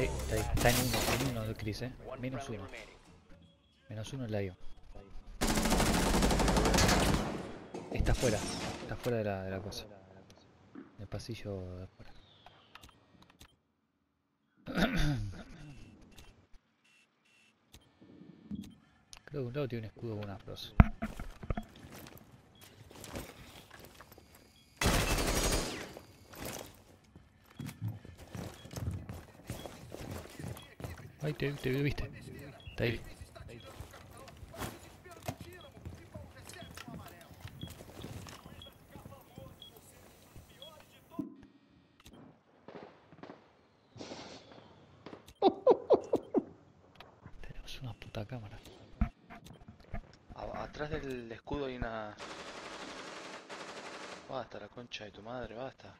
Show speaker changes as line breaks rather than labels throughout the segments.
Sí, está ahí. Está en uno, en uno de Chris, eh. Menos uno. Menos uno el Lion. Está fuera. Está fuera de la, de la cosa. En el pasillo de afuera. Creo que un lado tiene un escudo con unas pros. Ay, te, te viste. Está ahí. Tenemos una puta cámara.
A- atrás del escudo hay una... Basta, la concha de tu madre, basta.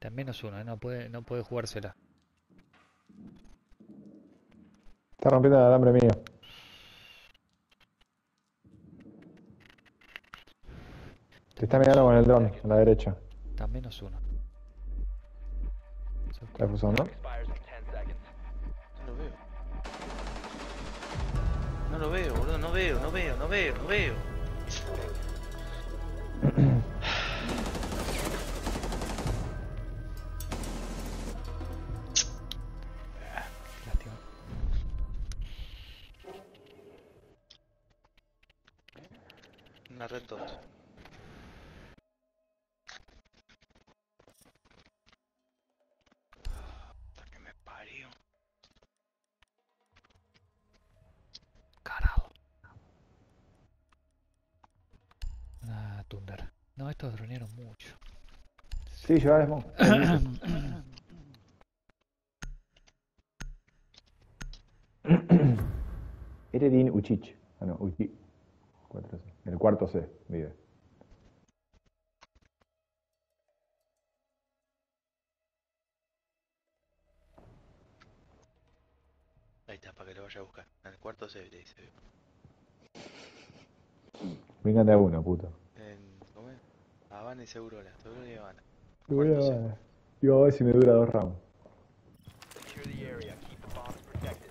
En menos uno, eh, no puede, no puede jugársela.
Está rompiendo el alambre mío. Te está mirando con el dron a la derecha.
Está en menos uno.
¿Está cruzando?
Expires in 10 seconds.
No lo veo. No lo veo, boludo, no veo, no veo, no veo, no veo.
Thunder. No, estos dronearon mucho.
Sí, lleva el smoke. Eredin Uchich. Ah, no, Uchi. 4C. En el cuarto C vive.
Ahí está, para que lo vaya a buscar. En el cuarto se le dice.
Vengan de a uno, puto.
En, ¿Cómo es? Habana y Segurola. Segurola y Habana.
A, ver si me dura dos rounds.
Secure the area. Keep the bombs protected.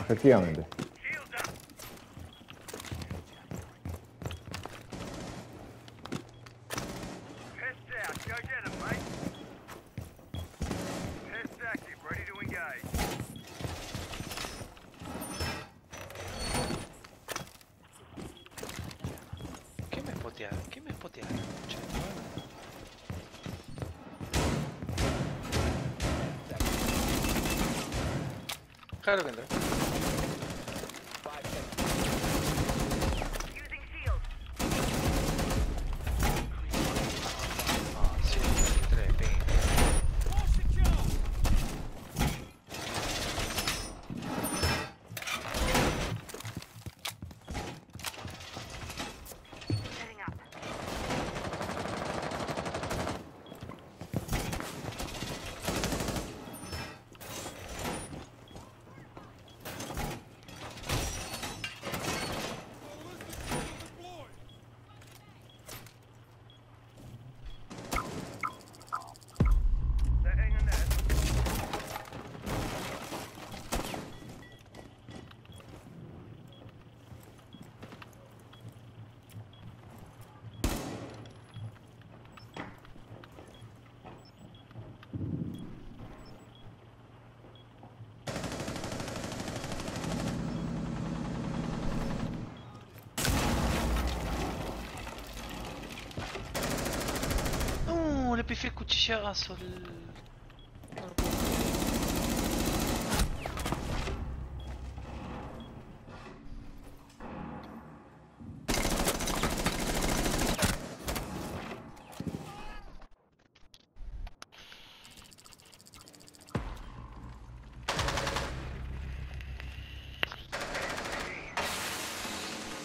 Efectivamente.
¿Qué me spotearon? Concha de tu madre. Claro que entró.
Using shield.
Ah, sí, tres, ping.
Setting up. Setting a net.
Cuchillazo. el-.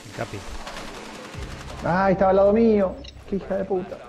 El Capi.
¡Ay, estaba al lado mío! ¡Qué hija de puta!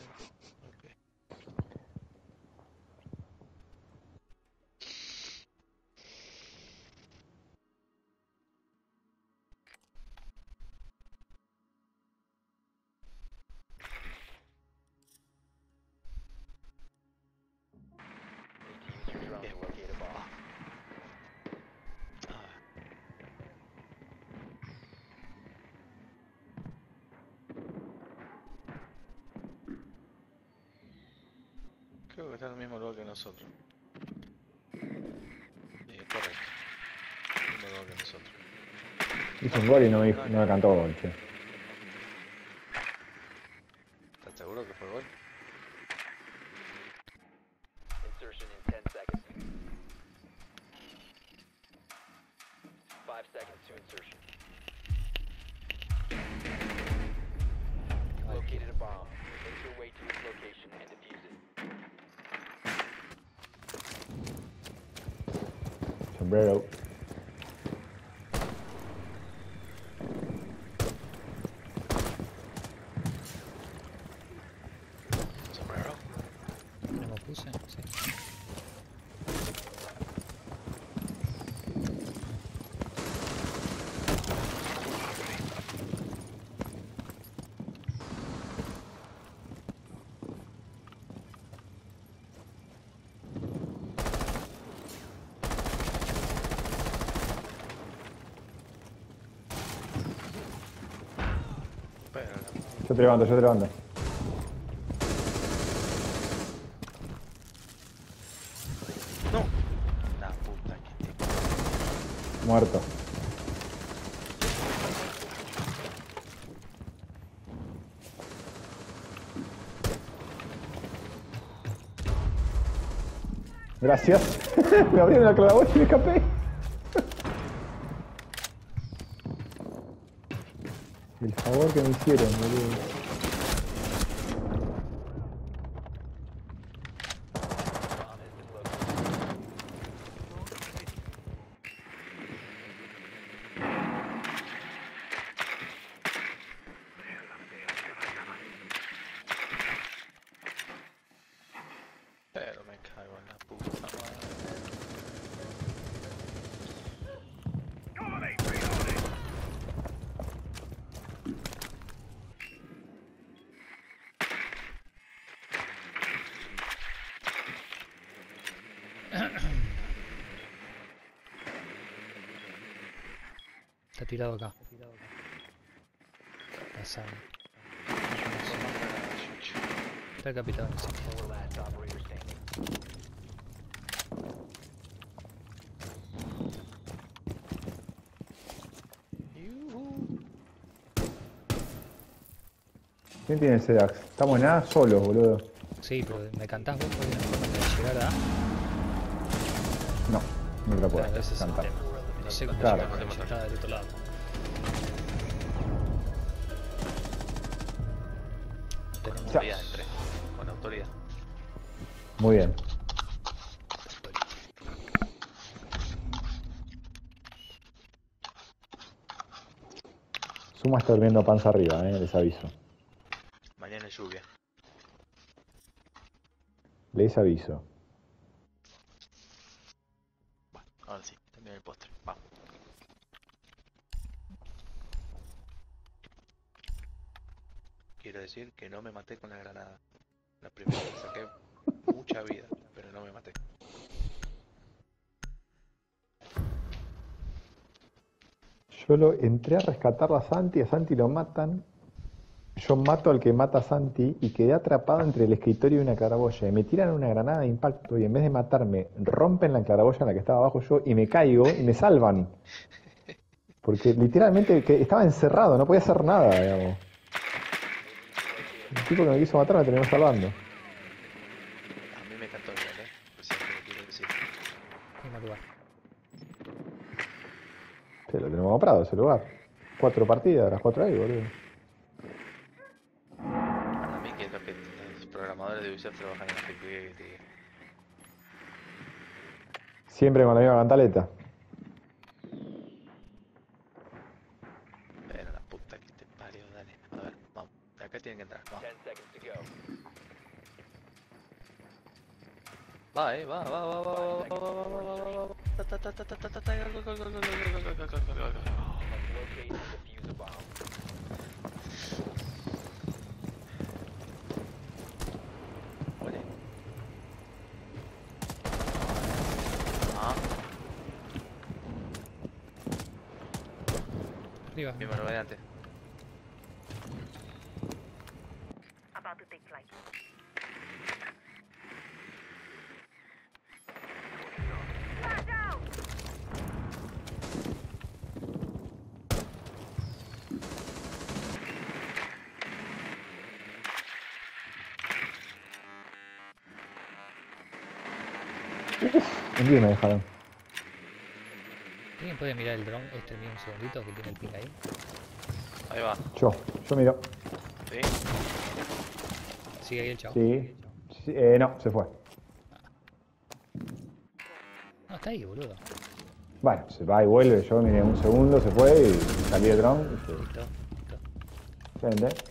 está en el mismo lugar que nosotros. Sí, correcto. El mismo lugar que nosotros.
Hizo un gol y no no me cantó gol, che. Sombrero. Yo te levanto, yo te levanto.
no. La puta que te.
Muerto. Gracias. me abrieron la claraboya y me escapé. El favor que me hicieron, boludo.
Bomb has been located.
Pero me cago en la puta madre.
Cover me! Reloading!
Está tirado acá. Pasado. Está el capitán. sí.
¿Quién tiene ese Dax? Estamos en nada solos, boludo.
Sí, pero me cantás vos porque no llegar a.
No, no te la puedo
Claro,
cantar.
Sé cómo
Claro.
estaba del otro lado.
Ya.
Autoridad entré. Con autoridad.
Muy bien. Suma está durmiendo panza arriba, eh, les aviso.
Mañana es lluvia.
Les aviso.
Ahora sí, también el postre. Vamos. Quiero decir que no me maté con la granada. La primera vez saqué mucha vida, pero no me maté.
Yo lo entré a rescatar a Santi, a Santi lo matan. Yo mato al que mata a Santi y quedé atrapado entre el escritorio y una claraboya. Y me tiran una granada de impacto y en vez de matarme, rompen la claraboya en la que estaba abajo yo y me caigo y me salvan. Porque literalmente que estaba encerrado, no podía hacer nada, digamos. El tipo que me quiso matar me terminó salvando.
A mí me encantó igual, ¿eh? Te lo quiero decir.
lugar.
Se lo tenemos comprado ese lugar. Cuatro partidas, las cuatro ahí, boludo.
Que los, que los programadores de Ubisoft trabajan en tío.
Siempre con la misma cantaleta.
Pero la puta que te parió, dale. A ver, vamos, de Acá tienen que entrar. Va,
10 seconds to go.
va, eh, va, va, va, va, va, va, va, va, va, va, va. Ta,
arriba.
Primero, adelante.
Un me dejaron.
¿Alguien puede mirar el dron este mío un segundito que tiene el ping ahí?
Ahí va.
Yo, yo miro.
¿Sí?
Sigue ahí el chavo.
Sí. Sí, eh, no, se fue.
No, está ahí, boludo.
Bueno, se va y vuelve. Yo miré un segundo, se fue y salí de dron. y se-
Listo, listo.
Excelente.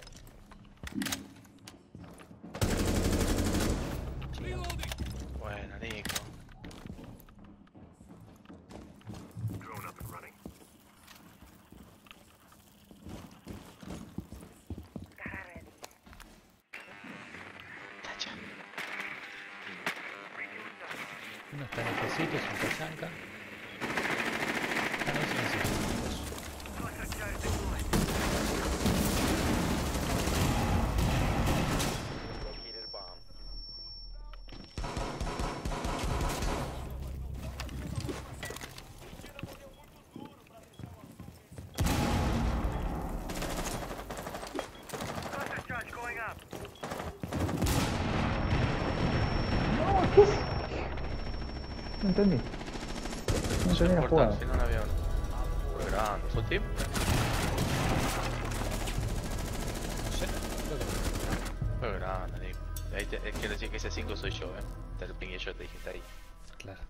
Uno está en el pesito, es un tachanca. Ah, no, es un así.
Contact data deployed.
Located a bomb.
Contact charge going up.
No, ¿qué es? No entendí. No la
importa,
jugada.
si no un avión. Fue grande. ¿Full team?
No sé, que no.
Fue grande, Nico. Ahí te, eh, quiero decir que ese 5 soy yo, eh. Te lo pingué yo, te dije, está ahí.
Claro.